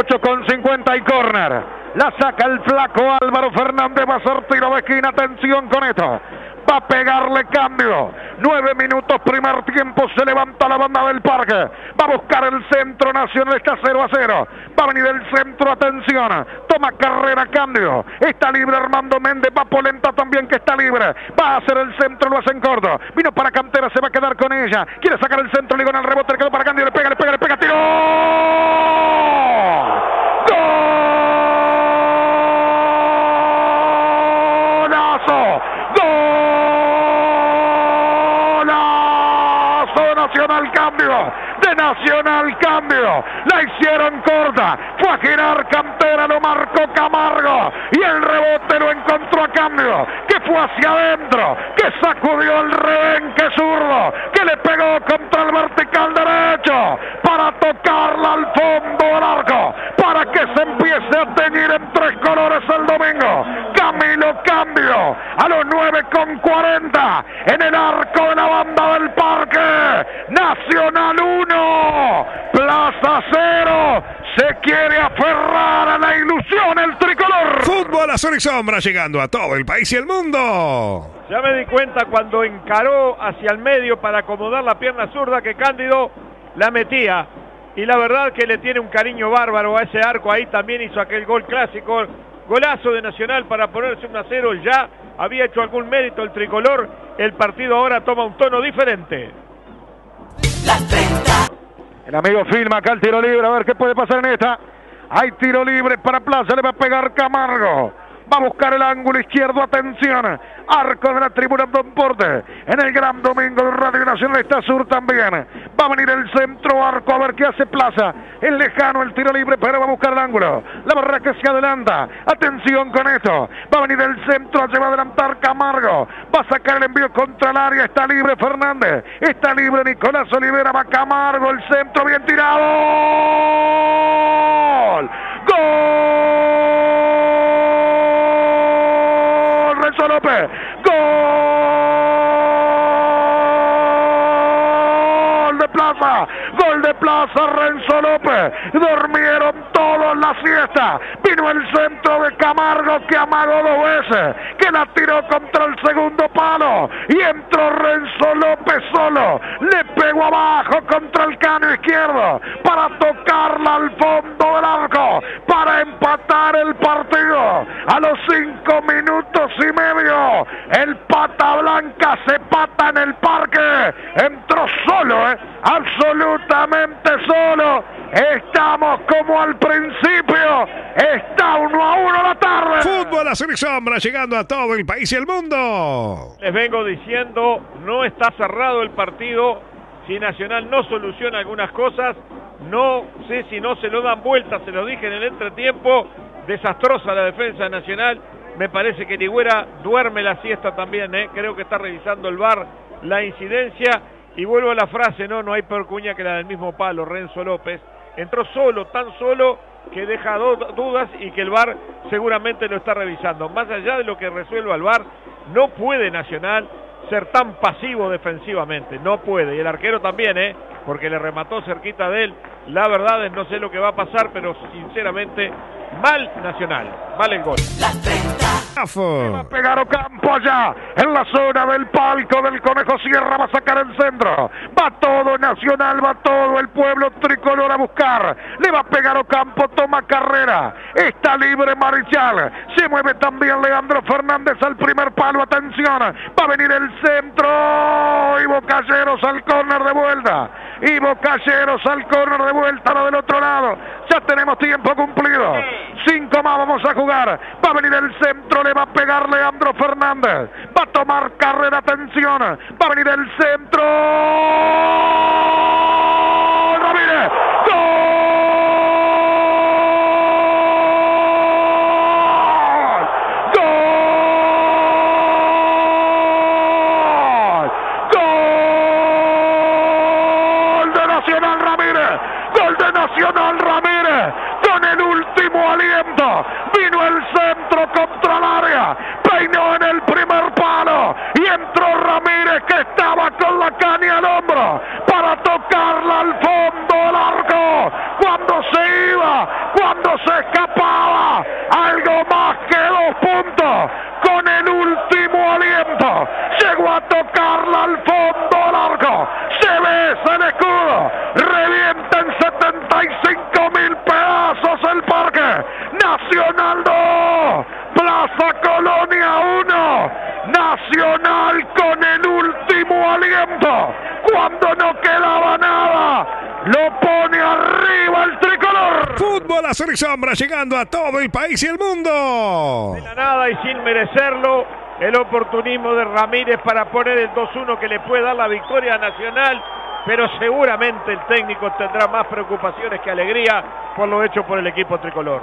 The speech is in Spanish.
8 con 50 y corner. La saca el flaco Álvaro Fernández. Va a ser tiro de esquina. Atención con esto va a pegarle cambio. Nueve minutos, primer tiempo, se levanta la banda del parque. Va a buscar el centro nacional, está 0 a 0. Va a venir el centro, atención. Toma carrera, cambio. Está libre Armando Méndez, va Polenta también que está libre. Va a hacer el centro, lo hace en corto. Vino para Cantera, se va a quedar con ella. Quiere sacar el centro, le en el rebote, le quedó para Cambio, le pega, le pega, le pega, tiro. Nacional cambio, de Nacional cambio, la hicieron corta, fue a girar cantera, lo marcó Camargo y el rebote lo encontró a cambio, que fue hacia adentro, que sacudió el rebenque zurdo, que le pegó contra el vertical derecho para tocarla al fondo del arco, para que se empiece a teñir en tres colores el domingo. Camilo Cambio a los 9 con 40 en el arco de la banda. Nacional 1, Plaza 0. Se quiere aferrar a la ilusión el tricolor. Fútbol azul y sombra llegando a todo el país y el mundo. Ya me di cuenta cuando encaró hacia el medio para acomodar la pierna zurda que Cándido la metía. Y la verdad que le tiene un cariño bárbaro a ese arco. Ahí también hizo aquel gol clásico. Golazo de Nacional para ponerse un a 0. Ya había hecho algún mérito el tricolor. El partido ahora toma un tono diferente. El amigo filma acá el tiro libre. A ver qué puede pasar en esta. Hay tiro libre para Plaza. Le va a pegar Camargo. Va a buscar el ángulo izquierdo. Atención. Arco de la tribuna Don Porte. En el Gran Domingo de Radio Nacional está Sur también. Va a venir el centro arco a ver qué hace Plaza. El lejano, el tiro libre, pero va a buscar ángulo. La barra que se adelanta. Atención con esto. Va a venir el centro, se va a adelantar Camargo. Va a sacar el envío contra el área. Está libre Fernández. Está libre Nicolás Olivera. Va Camargo. El centro bien tirado. ¡Gol! Renzo López. ¡Gol de ¡Gol de Plaza Renzo López! Durmieron todos la siesta. Vino el centro de Camargo que amagó dos veces. Que la tiró contra el segundo palo. Y entró Renzo López solo. Le pegó abajo contra el cano izquierdo. Para tocarla al fondo del arco. Para empatar el partido. A los cinco minutos y medio. El pata blanca se pata en el parque. Entró solo, ¿eh? Absolutamente solo. Estamos como al principio. Está uno a uno la tarde. Fútbol azul y sombra llegando a todo el país y el mundo. Les vengo diciendo, no está cerrado el partido. Si Nacional no soluciona algunas cosas, no sé si no se lo dan vuelta, se lo dije en el entretiempo. Desastrosa la defensa nacional. Me parece que Ligüera duerme la siesta también, ¿eh? creo que está revisando el bar la incidencia. Y vuelvo a la frase, no, no hay peor cuña que la del mismo palo, Renzo López. Entró solo, tan solo que deja dudas y que el VAR seguramente lo está revisando. Más allá de lo que resuelva el VAR, no puede Nacional ser tan pasivo defensivamente, no puede. Y el arquero también, ¿eh? porque le remató cerquita de él. La verdad es, no sé lo que va a pasar, pero sinceramente, mal Nacional, mal el gol le va a Pegar Ocampo allá, en la zona del palco del Conejo Sierra, va a sacar el centro. Va todo Nacional, va todo el pueblo tricolor a buscar. Le va a pegar Ocampo, toma carrera. Está libre Marichal. Se mueve también Leandro Fernández al primer palo. Atención, va a venir el centro. Y Bocalleros al córner de vuelta. Y Bocalleros al córner de vuelta, lo del otro lado. Ya tenemos tiempo cumplido. Cinco más vamos a jugar. Va a venir el centro, le va a pegar Leandro Fernández. Va a tomar carrera, atención. Va a venir el centro. Ramírez. ¡Gol! ¡Gol de Nacional Ramírez! ¡Gol de Nacional Ramírez! Con el último aliento vino el centro contra el área, peinó en el primer palo y entró Ramírez que estaba con la caña al hombro para tocarla al fondo del arco. con el último aliento. Llegó a tocarla al fondo del arco. Se besa el escudo. Revienta en 75 mil pedazos el parque. Nacional 2. Plaza Colonia 1. Nacional con el último aliento. Cuando no quedaba nada. Lo pone arriba el tricolor. Fútbol a y sombra llegando a todo el país y el mundo. De la nada y sin merecerlo, el oportunismo de Ramírez para poner el 2-1 que le puede dar la victoria nacional, pero seguramente el técnico tendrá más preocupaciones que alegría por lo hecho por el equipo tricolor.